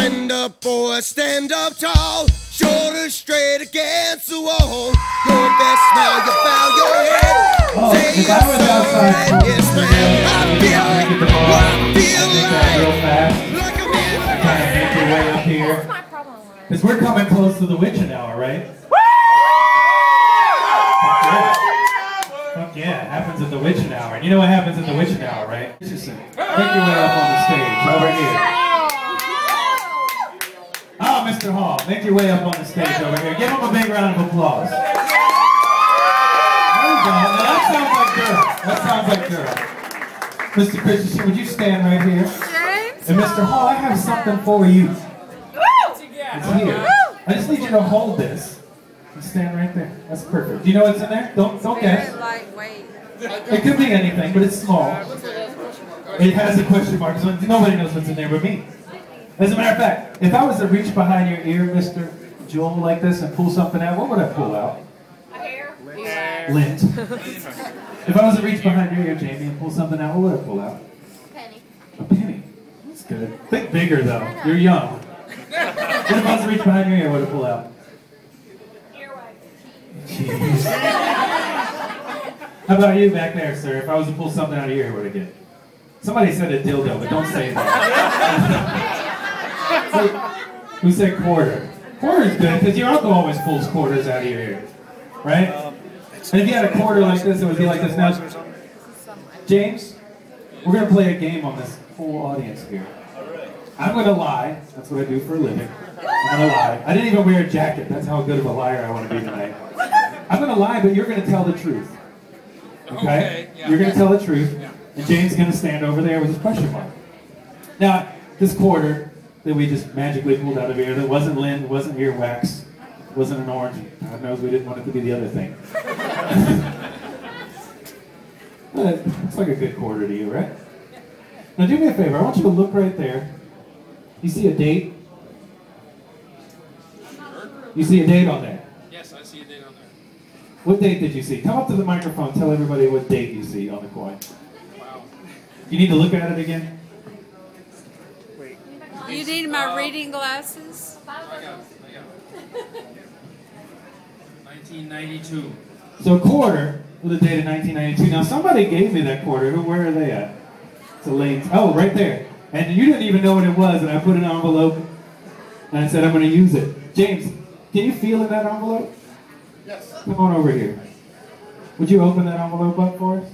Stand up, boy, stand up tall. Shoulders straight against the wall. Your best smile, you bow your head. Oh, Say if I yes, sir, outside and yes, ma'am. I feel I like, get the ball, I feel take that real like, fast, like a man. kind of make your way up here. my problem. Because we're coming close to the witching hour, right? Fuck yeah. Fuck yeah, happens at the witching hour. And you know what happens at the witching hour, right? Richardson, make your way up on the stage, over here. Mr. Hall, make your way up on the stage over here. Give him a big round of applause. There we go. Now that sounds like Durham. That sounds like Durham. Mr. Christensen, would you stand right here? And Mr. Hall, I have something for you. It's here. I just need you to hold this. And stand right there. That's perfect. Do you know what's in there? Don't don't guess. It could be anything, but it's small. It has a question mark, so nobody knows what's in there but me. As a matter of fact, if I was to reach behind your ear, Mr. Joel, like this, and pull something out, what would I pull out? A hair. Lint. if I was to reach behind your ear, Jamie, and pull something out, what would I pull out? A penny. A penny. That's good. Think bigger though. You're young. What if I was to reach behind your ear, what would I pull out? Jeez. How about you back there, sir? If I was to pull something out of your ear, what would I get? Somebody said a dildo, but don't say that. Who said quarter? Quarter's good, because your uncle always pulls quarters out of your ear. Right? Um, and if you had a quarter like this, it would be like this. Now, James, we're going to play a game on this whole audience here. I'm going to lie. That's what I do for a living. I'm going to lie. I didn't even wear a jacket. That's how good of a liar I want to be tonight. I'm going to lie, but you're going to tell the truth. Okay? You're going to tell the truth. And James is going to stand over there with his question mark. Now, this quarter that we just magically pulled out of here, that wasn't lint, wasn't earwax, wasn't an orange. God knows we didn't want it to be the other thing. but it's like a good quarter to you, right? Now do me a favor. I want you to look right there. You see a date? You see a date on there? Yes, I see a date on there. What date did you see? Come up to the microphone. Tell everybody what date you see on the coin. Wow. You need to look at it again. You need my um, reading glasses? I got. I got 1992. So quarter with a date of 1992. Now somebody gave me that quarter. Where are they at? It's a late. Oh, right there. And you didn't even know what it was, and I put an envelope, and I said I'm going to use it. James, can you feel in that envelope? Yes. Come on over here. Would you open that envelope up for us?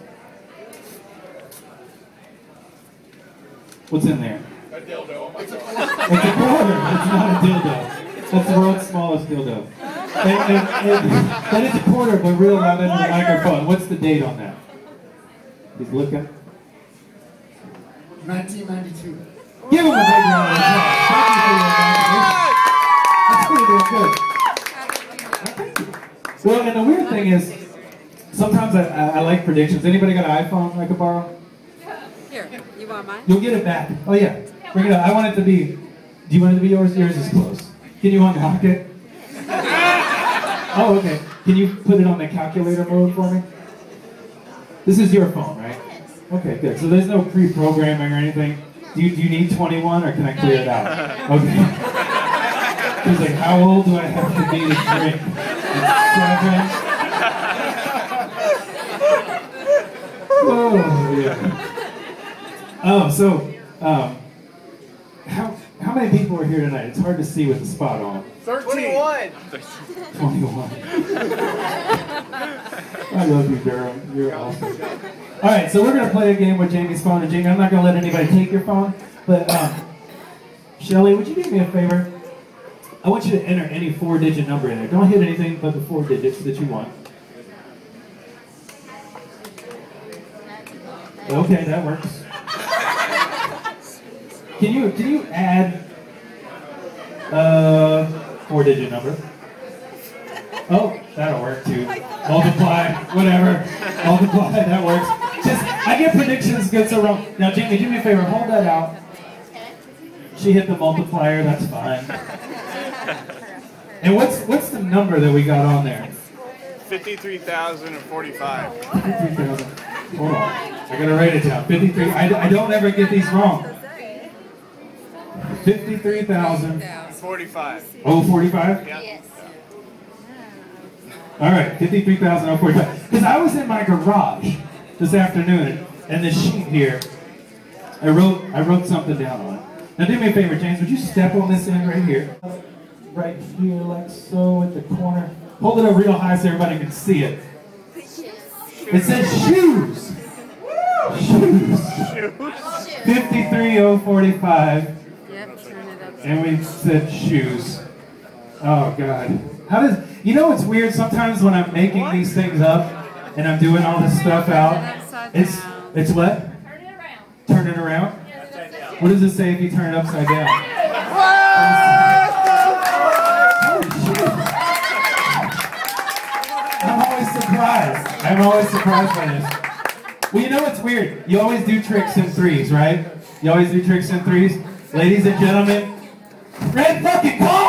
What's in there? A dildo. Oh it's a quarter. It's not a dildo. That's the world's smallest dildo. And, and, and, that is a quarter, but real loud into the microphone. What's the date on that? He's looking. 1992. Give him a big round of applause. Thank you for your contribution. That's pretty damn good. Well, and the weird thing is, sometimes I, I, I like predictions. Anybody got an iPhone I could borrow? Here, you want mine? You'll get it back. Oh yeah, bring it up. I want it to be. Do you want it to be yours? Yours is close. Can you unlock it? Oh, okay. Can you put it on the calculator mode for me? This is your phone, right? Okay, good. So there's no pre-programming or anything. Do you, do you need 21 or can I clear it out? Okay. He's like, how old do I have to be to drink? Seven. Oh, yeah. Oh, so, um, how, how many people are here tonight? It's hard to see with the spot on. 21. 21. I love you, Durham. You're awesome. All right, so we're going to play a game with Jamie's phone. And Jamie, I'm not going to let anybody take your phone, but um, Shelly, would you do me a favor? I want you to enter any four-digit number in there. Don't hit anything but the four digits that you want. Okay, that works. Can you can you add uh four-digit number? Oh, that'll work too. Multiply, whatever. Multiply, that works. Just I get predictions good so wrong. Now, Jamie, do me a favor. Hold that out. She hit the multiplier. That's fine. And what's what's the number that we got on there? 53,045. 53,000. Hold on. I gotta write it down. 53. I, I don't ever get these wrong. 53,000. 45. Oh, 45? Yeah. All right, 53,045. Because I was in my garage this afternoon, and this sheet here, I wrote I wrote something down on it. Now do me a favor, James, would you step on this end right here? Right here, like so, at the corner. Hold it up real high so everybody can see it. It says shoes shoes. Shoes. 53045, Yep, turn it up. And we said shoes. Oh God. How does you know it's weird sometimes when I'm making these things up and I'm doing all this stuff out. It's it's what? Turn it around. Turn it around? What does it say if you turn it upside down? Holy shit. I'm always surprised. I'm always surprised by this. Well, you know what's weird? You always do tricks in threes, right? You always do tricks in threes. Ladies and gentlemen, Red fucking Collar!